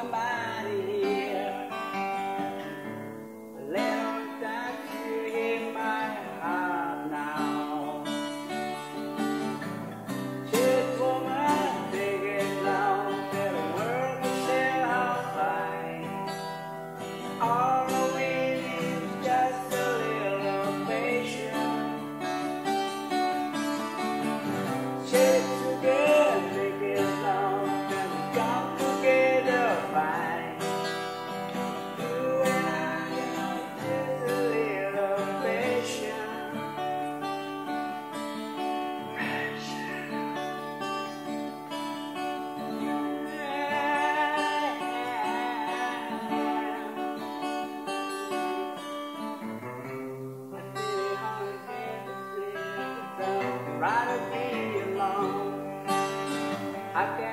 mind I can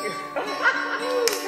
ya. Ribet